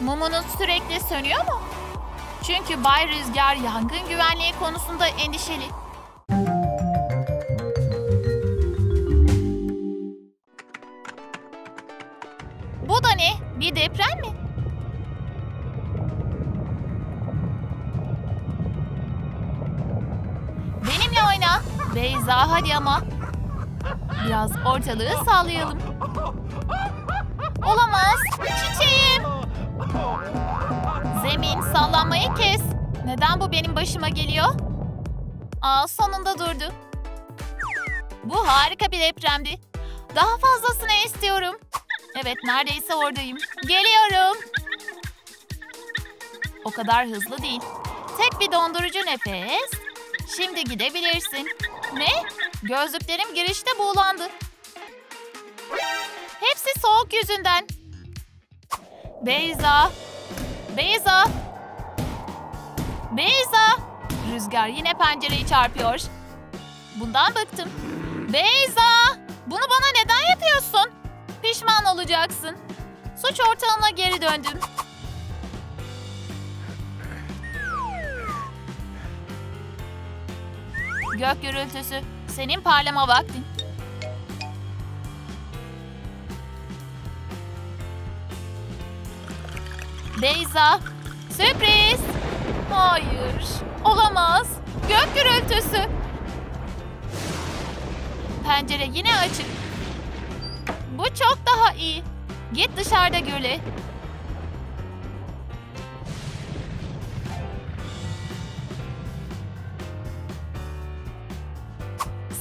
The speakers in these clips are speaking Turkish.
Mumunuz sürekli sönüyor mu? Çünkü Bay Rüzgar yangın güvenliği konusunda endişeli. Bu da ne? Bir deprem mi? Benimle oyna. Beyza hadi ama. Biraz ortalığı sallayalım. Olamaz. Çiçeğim. Zemin sallanmayı kes. Neden bu benim başıma geliyor? Aa sonunda durdu. Bu harika bir depremdi. Daha fazlasını istiyorum. Evet neredeyse oradayım. Geliyorum. O kadar hızlı değil. Tek bir dondurucu nefes. Şimdi gidebilirsin. Ne? Gözlüklerim girişte buğulandı. Hepsi soğuk yüzünden. Beyza. Beyza. Beyza. Rüzgar yine pencereyi çarpıyor. Bundan bıktım. Beyza. Bunu bana neden yapıyorsun? Pişman olacaksın. Suç ortağına geri döndüm. Gök gürültüsü. Senin parlama vaktin. Beyza. Sürpriz. Hayır. Olamaz. Gök gürültüsü. Pencere yine açık. Bu çok daha iyi. Git dışarıda göle.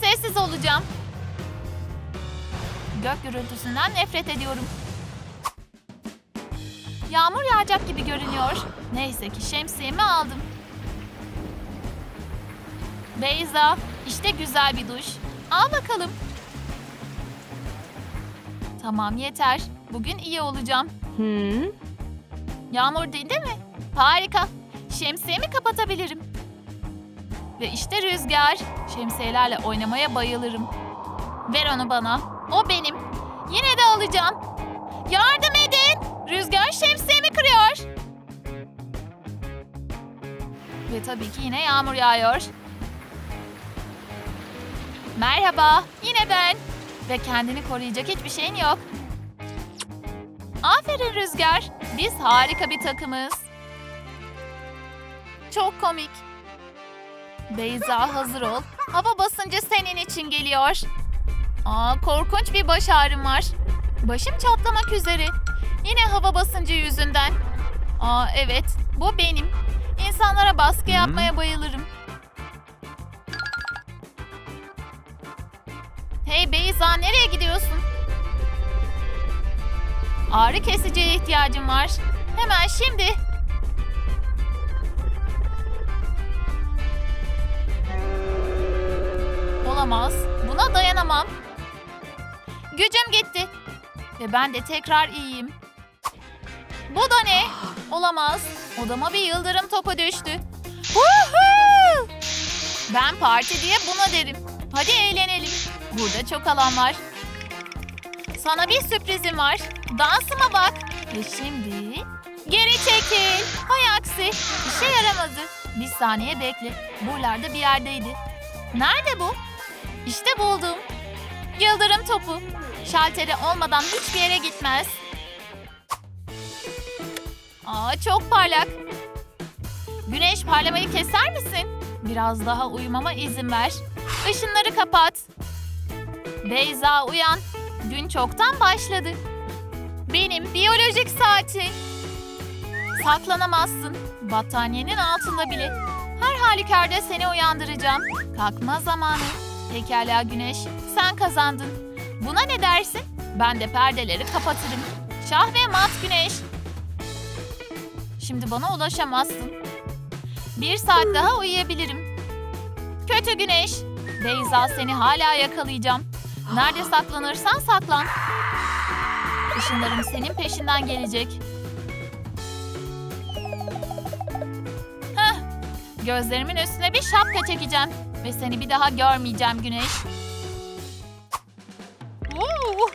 Sessiz olacağım. Gök gürültüsünden nefret ediyorum. Yağmur yağacak gibi görünüyor. Neyse ki şemsiyemi aldım. Beyza, işte güzel bir duş. Al bakalım. Tamam yeter. Bugün iyi olacağım. Hmm. Yağmur dindi mi? Harika. Şemsiyemi kapatabilirim. Ve işte rüzgar. Şemsiyelerle oynamaya bayılırım. Ver onu bana. O benim. Yine de alacağım. Yardım edin. Rüzgar şemsiyemi kırıyor. Ve tabii ki yine yağmur yağıyor. Merhaba. Yine ben. Ve kendini koruyacak hiçbir şeyin yok. Aferin Rüzgar. Biz harika bir takımız. Çok komik. Beyza hazır ol. Hava basıncı senin için geliyor. Aa, korkunç bir baş ağrım var. Başım çatlamak üzere. Yine hava basıncı yüzünden. Aa evet, bu benim. İnsanlara baskı yapmaya bayılırım. Hey Beyza, nereye gidiyorsun? Ağrı kesiciye ihtiyacım var. Hemen şimdi. Olamaz. Buna dayanamam. Gücüm gitti. Ve ben de tekrar iyiyim. Bu da ne? Olamaz. Odama bir yıldırım topu düştü. Ben parti diye buna derim. Hadi eğlenelim. Burada çok alan var. Sana bir sürprizim var. Dansıma bak. Ve şimdi geri çekil. Hay aksi. İşe yaramadı. Bir saniye bekle. Buralarda bir yerdeydi. Nerede bu? İşte buldum. Yıldırım topu. Şalteri olmadan hiçbir yere gitmez. Aa çok parlak. Güneş parlamayı keser misin? Biraz daha uyumama izin ver. Işınları kapat. Beyza uyan. Gün çoktan başladı. Benim biyolojik saati. Saklanamazsın. Battaniyenin altında bile. Her halükarda seni uyandıracağım. Kalkma zamanı. Pekala Güneş, sen kazandın. Buna ne dersin? Ben de perdeleri kapatırım. Şah ve mat Güneş. Şimdi bana ulaşamazsın. Bir saat daha uyuyabilirim. Kötü Güneş. Beyza seni hala yakalayacağım. Nerede saklanırsan saklan. Işınlarım senin peşinden gelecek. Heh. Gözlerimin üstüne bir şapka çekeceğim. Ve seni bir daha görmeyeceğim Güneş. Oo,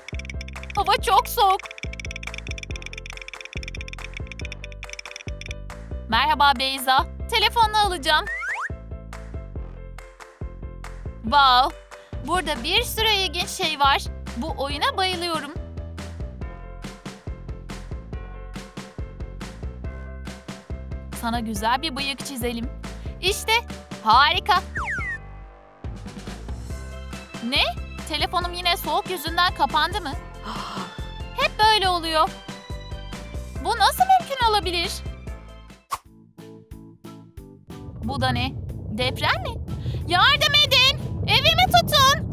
hava çok soğuk. Merhaba Beyza. Telefonunu alacağım. Wow. Burada bir sürü ilginç şey var. Bu oyuna bayılıyorum. Sana güzel bir bıyık çizelim. İşte harika. Ne? Telefonum yine soğuk yüzünden kapandı mı? Hep böyle oluyor. Bu nasıl mümkün olabilir? Bu da ne? Deprem mi? Yardım edin! Evimi tutun!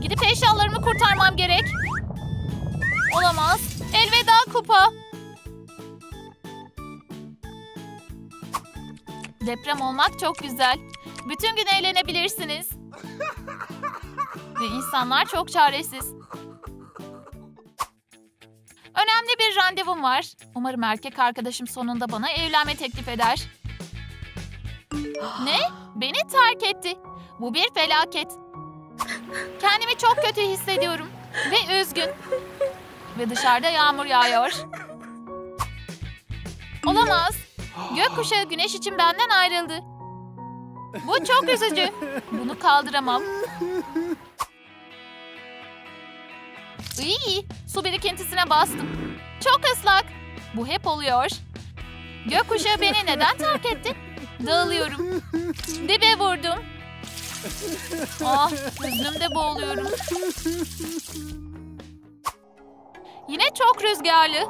Gidip eşyalarımı kurtarmam gerek. Olamaz. Elveda kupa. Deprem olmak çok güzel. Bütün gün eğlenebilirsiniz. Ve insanlar çok çaresiz. Önemli bir randevum var. Umarım erkek arkadaşım sonunda bana evlenme teklif eder. Ne? Beni terk etti. Bu bir felaket. Kendimi çok kötü hissediyorum. Ve üzgün. Ve dışarıda yağmur yağıyor. Olamaz. Gökkuşağı güneş için benden ayrıldı. Bu çok üzücü. Bunu kaldıramam. İyi, su birikintisine bastım. Çok ıslak. Bu hep oluyor. Gökkuşağı beni neden terk etti? Dağılıyorum. Dibe vurdum. Ah, hüznümde boğuluyorum. Yine çok rüzgarlı.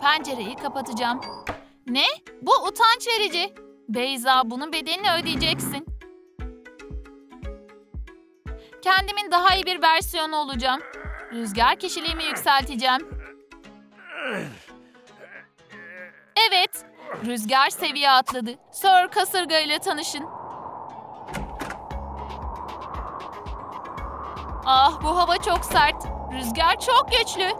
Pencereyi kapatacağım. Ne? Bu utanç verici. Beyza bunun bedelini ödeyeceksin. Kendimin daha iyi bir versiyonu olacağım. Rüzgar kişiliğimi yükselteceğim. Evet, rüzgar seviye atladı. Sir Kasırga ile tanışın. Ah bu hava çok sert. Rüzgar çok güçlü.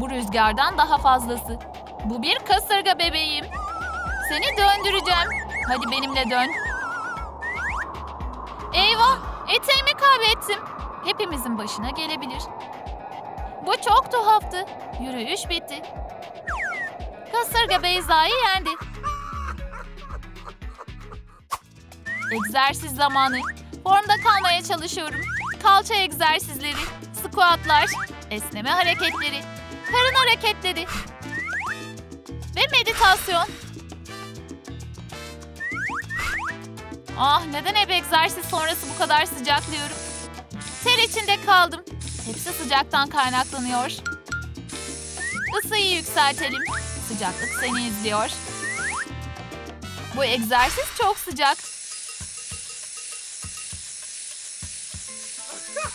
Bu rüzgardan daha fazlası. Bu bir kasırga bebeğim. Seni döndüreceğim. Hadi benimle dön. Eyvah! Eteğimi kaybettim. Hepimizin başına gelebilir. Bu çok tuhaftı. Yürüyüş bitti. Kasırga Beyza'yı yendi. Egzersiz zamanı. Formda kalmaya çalışıyorum. Kalça egzersizleri, squatlar, esneme hareketleri, karın hareketleri ve meditasyon. Ah neden hep egzersiz sonrası bu kadar sıcaklıyorum? Ter içinde kaldım. Hepsi sıcaktan kaynaklanıyor. Isıyı yükseltelim. Sıcaklık seni izliyor. Bu egzersiz çok sıcak.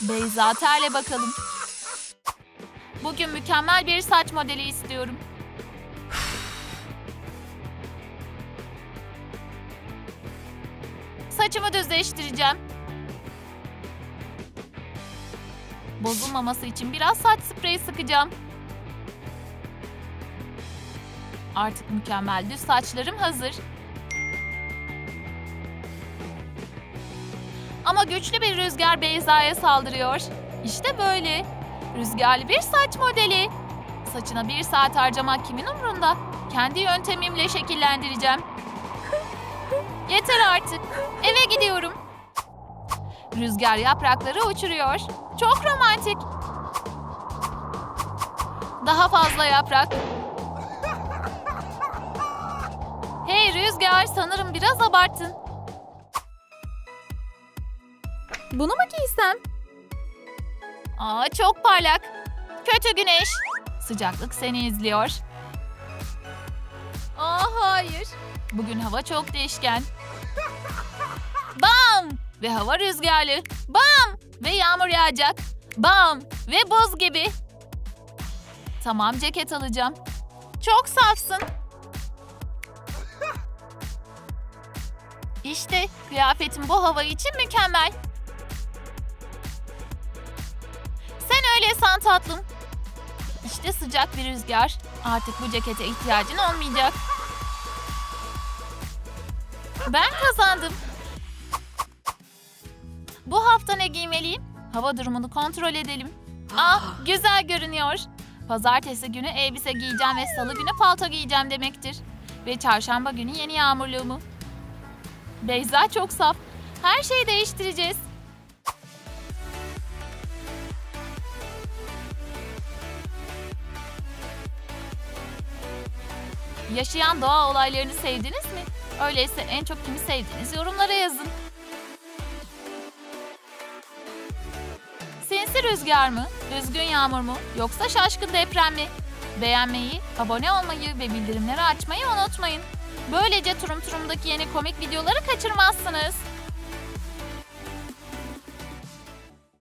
Beyza terle bakalım. Bugün mükemmel bir saç modeli istiyorum. Saçımı düzleştireceğim. Bozulmaması için biraz saç spreyi sıkacağım. Artık mükemmel düz saçlarım hazır. Ama güçlü bir rüzgar Beyza'ya saldırıyor. İşte böyle. Rüzgarlı bir saç modeli. Saçına bir saat harcamak kimin umrunda? Kendi yöntemimle şekillendireceğim. Yeter artık. Eve gidiyorum. Rüzgar yaprakları uçuruyor. Çok romantik. Daha fazla yaprak. Hey Rüzgar sanırım biraz abarttın. Bunu mu giysem? Aa çok parlak. Kötü güneş. Sıcaklık seni izliyor. Aa hayır. Bugün hava çok değişken. Bam! Ve hava rüzgarlı. Bam! Ve yağmur yağacak. Bam! Ve buz gibi. Tamam ceket alacağım. Çok safsın. İşte kıyafetim bu hava için mükemmel. Sen öyle san tatlım. İşte sıcak bir rüzgar. Artık bu cekete ihtiyacın olmayacak. Ben kazandım. Bu hafta ne giymeliyim? Hava durumunu kontrol edelim. Ah, güzel görünüyor. Pazartesi günü elbise giyeceğim ve salı günü palto giyeceğim demektir. Ve çarşamba günü yeni yağmurluğumu. Beyza çok saf. Her şeyi değiştireceğiz. Yaşayan doğa olaylarını sevdiniz mi? Öyleyse en çok kimi sevdiğiniz yorumlara yazın. Sinsi rüzgar mı? Üzgün yağmur mu? Yoksa şaşkın deprem mi? Beğenmeyi, abone olmayı ve bildirimleri açmayı unutmayın. Böylece Turum Turum'daki yeni komik videoları kaçırmazsınız.